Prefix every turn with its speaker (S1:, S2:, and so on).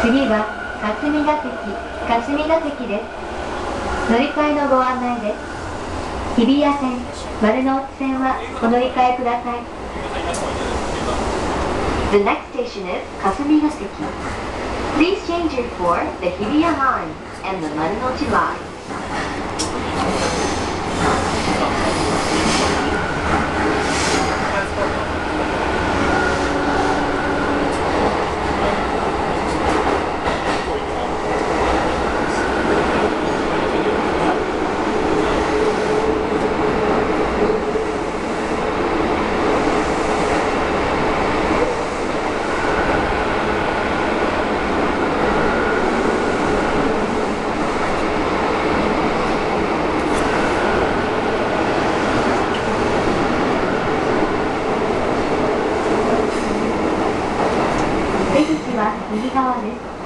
S1: 次は霞ヶ関霞ヶ関です乗り換えのご案内です日比谷線丸の内線はお乗り換えください The next station is 霞ヶ関 Please change it for the Hibiya line and the Marunouchi line. 出口は右側です。